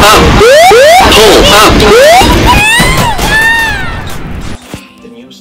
啊！